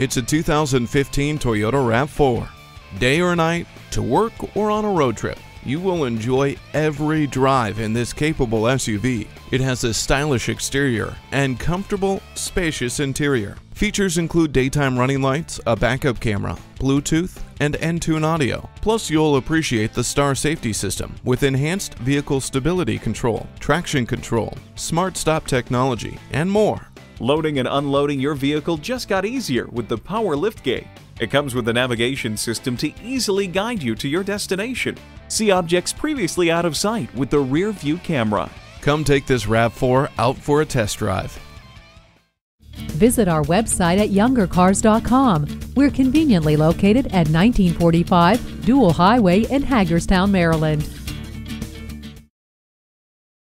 It's a 2015 Toyota RAV4. Day or night, to work or on a road trip, you will enjoy every drive in this capable SUV. It has a stylish exterior and comfortable, spacious interior. Features include daytime running lights, a backup camera, Bluetooth, and Entune audio. Plus, you'll appreciate the Star Safety System with enhanced vehicle stability control, traction control, smart stop technology, and more. Loading and unloading your vehicle just got easier with the Power Liftgate. It comes with a navigation system to easily guide you to your destination. See objects previously out of sight with the rear view camera. Come take this RAV4 out for a test drive. Visit our website at youngercars.com. We're conveniently located at 1945 Dual Highway in Hagerstown, Maryland.